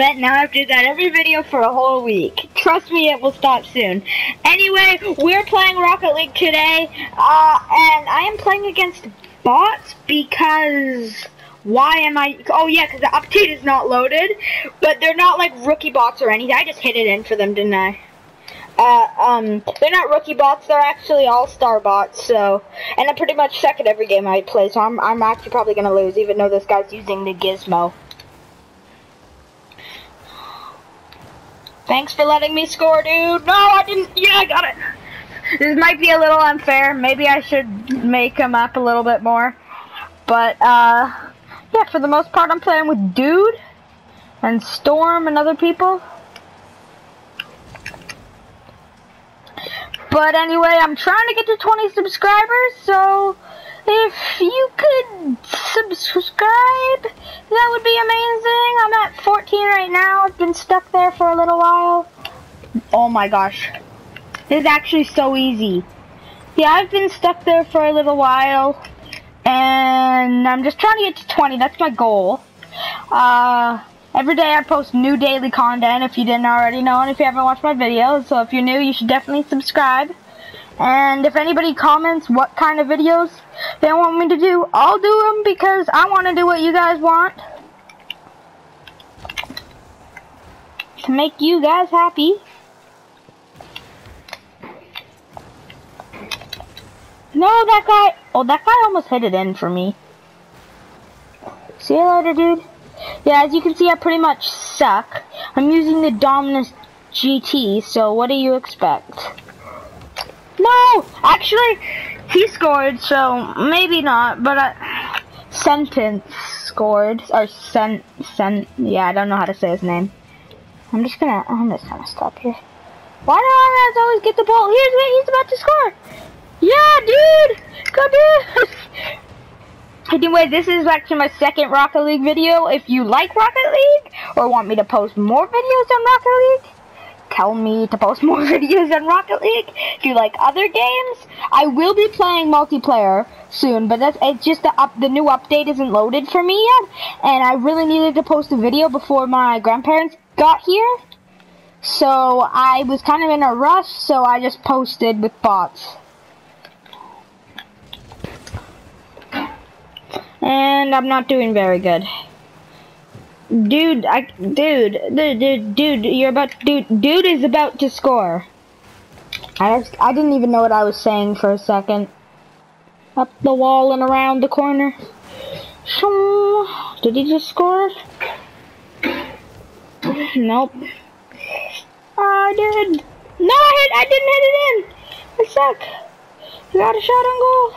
event. Now I have to do that every video for a whole week. Trust me, it will stop soon. Anyway, we're playing Rocket League today, uh, and I am playing against bots because why am I? Oh yeah, because the update is not loaded, but they're not like rookie bots or anything. I just hit it in for them, didn't I? Uh, um, they're not rookie bots. They're actually all-star bots. So, and I'm pretty much second every game I play. So I'm, I'm actually probably gonna lose, even though this guy's using the gizmo. Thanks for letting me score, dude. No, I didn't. Yeah, I got it. This might be a little unfair. Maybe I should make him up a little bit more. But, uh, yeah, for the most part, I'm playing with Dude and Storm and other people. But anyway, I'm trying to get to 20 subscribers, so if you could subscribe, that would be amazing. I'm at 14 right now. I've been stuck there for a little while. Oh my gosh. This is actually so easy. Yeah, I've been stuck there for a little while. And I'm just trying to get to 20. That's my goal. Uh, every day I post new daily content if you didn't already know and if you haven't watched my videos. So if you're new, you should definitely subscribe. And if anybody comments what kind of videos they want me to do, I'll do them because I want to do what you guys want. To make you guys happy. No, that guy. Oh, that guy almost hit it in for me. See you later, dude. Yeah, as you can see, I pretty much suck. I'm using the Dominus GT, so what do you expect? No! Actually, he scored, so maybe not, but I, Sentence scored, or Sent, Sent, yeah, I don't know how to say his name. I'm just gonna, I'm just gonna stop here. Why do I always get the ball? Here's what he's about to score! Yeah, dude! Go dude! Anyway, this is actually my second Rocket League video. If you like Rocket League, or want me to post more videos on Rocket League, tell me to post more videos on Rocket League. If you like other games, I will be playing multiplayer soon, but that's it's just the up the new update isn't loaded for me yet, and I really needed to post a video before my grandparents got here. So I was kind of in a rush, so I just posted with bots. And I'm not doing very good. Dude, I, dude, dude, dude, you're about, dude, dude is about to score. I, I didn't even know what I was saying for a second. Up the wall and around the corner. Did he just score? Nope. I did. No, I hit. I didn't hit it in. I suck. I got a shot on goal.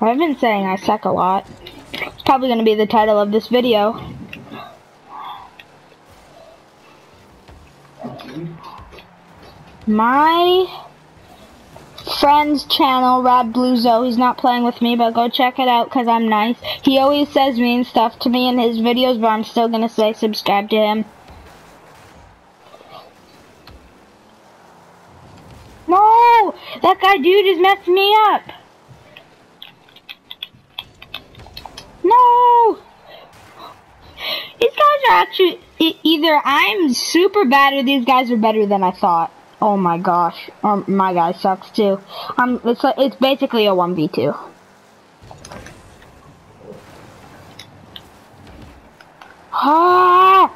I've been saying I suck a lot. Probably going to be the title of this video. My friend's channel, Rad Bluezo, he's not playing with me, but go check it out because I'm nice. He always says mean stuff to me in his videos, but I'm still going to say subscribe to him. No! That guy dude is messing me up! No! These guys are actually, either I'm super bad or these guys are better than I thought. Oh my gosh. Um, my guy sucks too. Um, it's, like, it's basically a 1v2. Ah!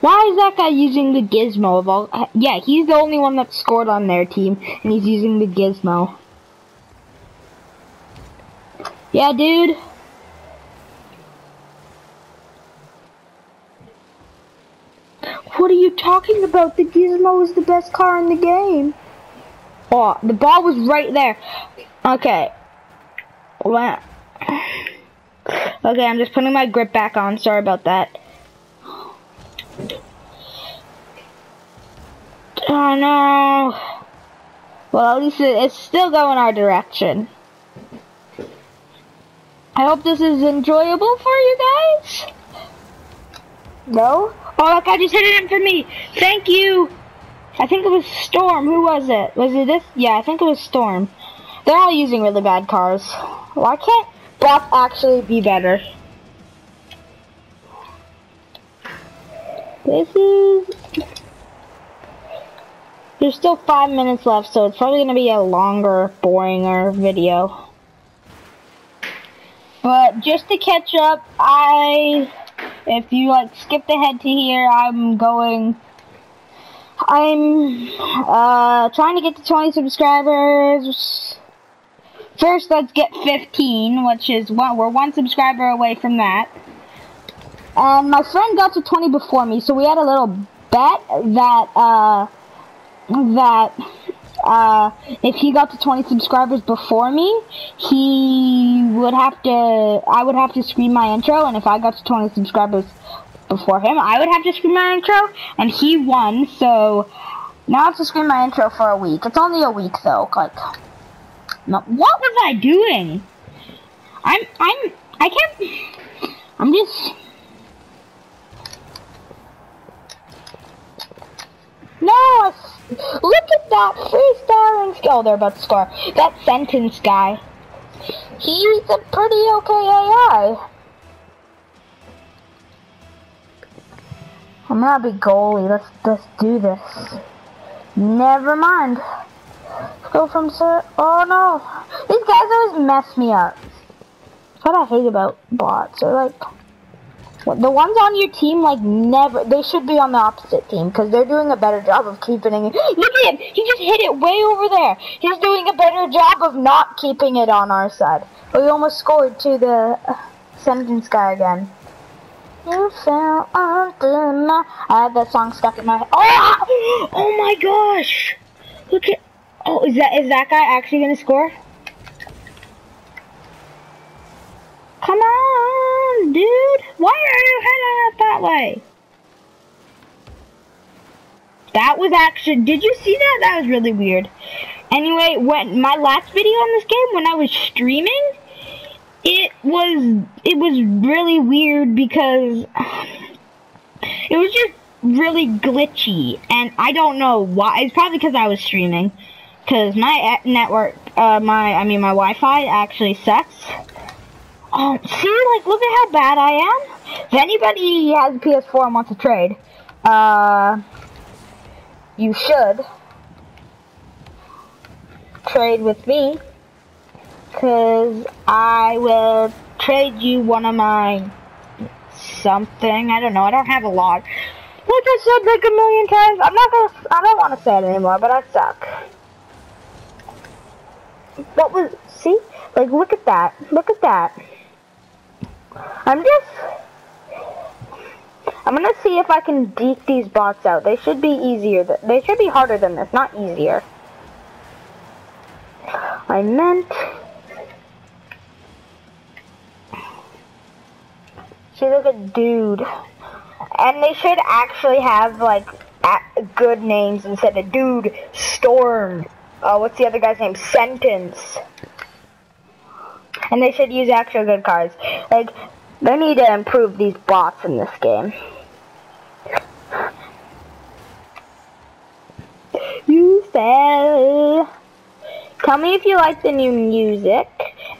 Why is that guy using the gizmo of all? Yeah, he's the only one that scored on their team, and he's using the gizmo. Yeah, dude. What are you talking about? The Gizmo is the best car in the game. Oh, the ball was right there. Okay. Okay, I'm just putting my grip back on. Sorry about that. Oh no. Well, at least it's still going our direction. I hope this is enjoyable for you guys. No? Oh, that guy just hit it in for me. Thank you. I think it was Storm. Who was it? Was it this? Yeah, I think it was Storm. They're all using really bad cars. Why can't bots actually be better. This is... There's still five minutes left, so it's probably going to be a longer, boringer video. But just to catch up, I... If you, like, skipped ahead to here, I'm going... I'm uh, trying to get to 20 subscribers. First, let's get 15, which is one, we're one subscriber away from that. And my friend got to 20 before me, so we had a little bet that uh, that uh, if he got to 20 subscribers before me, he would have to, I would have to scream my intro, and if I got to 20 subscribers before him, I would have to scream my intro, and he won, so now I have to scream my intro for a week. It's only a week, though, like, what was I doing? I'm, I'm, I can't, I'm just, no, look at that three-star and skill. Oh, they're about to score. That sentence guy. He's a pretty okay AI. I'm gonna be goalie. Let's let's do this. Never mind. Let's go from sir. Oh no, these guys always mess me up. That's what I hate about bots. They're like the ones on your team like never. They should be on the opposite team because they're doing a better job of keeping it. Look at him! He just hit it way over there. He's doing a better job of not keeping it on our side. We almost scored to the uh, sentence guy again. You fell under my... I had that song stuck in my head. Oh! Oh my gosh! Look at... Oh, is that is that guy actually gonna score? Come on, dude! Why are you heading up that way? That was actually... Did you see that? That was really weird. Anyway, when my last video on this game, when I was streaming it was it was really weird because it was just really glitchy and I don't know why it's probably because I was streaming because my network uh, my I mean my Wi-Fi actually sucks um see like look at how bad I am if anybody has a PS4 and wants to trade uh you should trade with me because I will trade you one of my something. I don't know. I don't have a lot. Like I said like a million times, I'm not gonna, I don't want to say it anymore, but I suck. What was, see? Like, look at that. Look at that. I'm just, I'm gonna see if I can deke these bots out. They should be easier, they should be harder than this, not easier. I meant She's like a dude. And they should actually have, like, good names instead of dude, storm. Uh, what's the other guy's name? Sentence. And they should use actual good cards. Like, they need to improve these bots in this game. You fell. Tell me if you like the new music.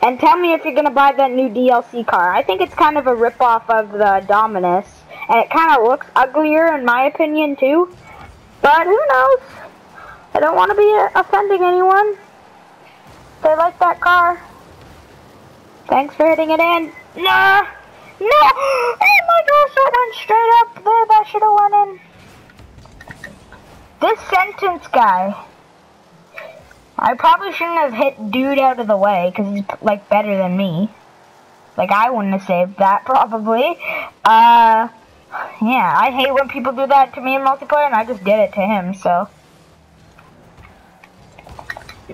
And tell me if you're gonna buy that new DLC car. I think it's kind of a ripoff of the Dominus. And it kind of looks uglier in my opinion too. But who knows? I don't want to be uh, offending anyone. They like that car. Thanks for hitting it in. Nah! No! Oh my gosh, that went straight up there. That should have went in. This sentence guy. I probably shouldn't have hit dude out of the way, because he's, like, better than me. Like, I wouldn't have saved that, probably. Uh, yeah, I hate when people do that to me in multiplayer, and I just did it to him, so.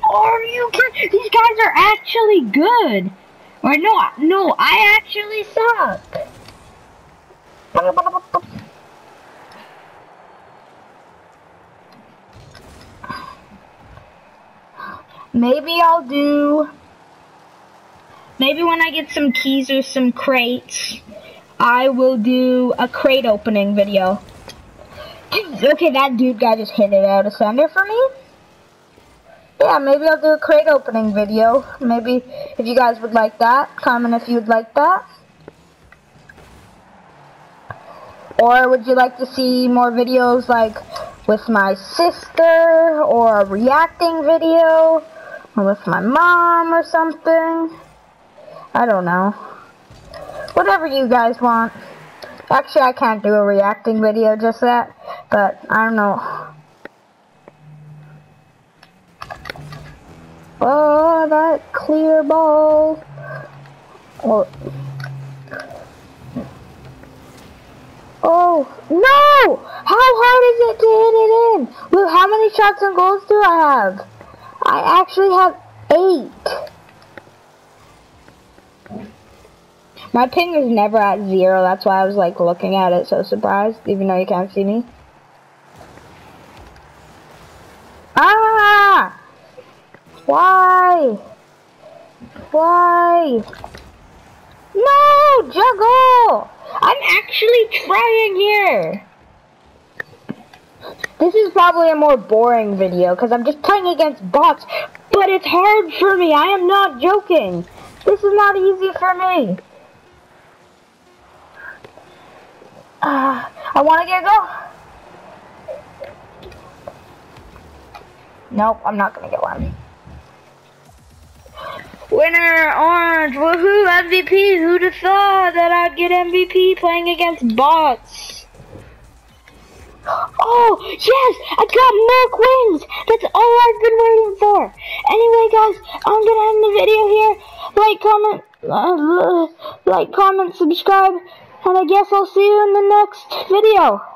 Are you kidding? These guys are actually good. Or no, no, I actually suck. Maybe I'll do... Maybe when I get some keys or some crates, I will do a crate opening video. Okay, that dude guy just hit it out of center for me. Yeah, maybe I'll do a crate opening video. Maybe if you guys would like that, comment if you'd like that. Or would you like to see more videos like with my sister or a reacting video or with my mom or something? I don't know. Whatever you guys want. Actually, I can't do a reacting video just that, but I don't know. Oh, that clear ball. Oh. Oh, no! How hard is it to hit it in? Look, how many shots and goals do I have? I actually have eight. My ping is never at zero. That's why I was like looking at it so surprised, even though you can't see me. Ah! Why? Why? No, juggle! I'm actually trying here. This is probably a more boring video because I'm just playing against bots, but it's hard for me. I am not joking. This is not easy for me. Uh, I want to get go. Nope, I'm not going to get one. Winner, orange, woohoo, MVP. Who'd have thought that I'd get MVP playing against bots? Oh, yes, I got Merc wings. That's all I've been waiting for. Anyway, guys, I'm going to end the video here. Like, comment, uh, like, comment, subscribe, and I guess I'll see you in the next video.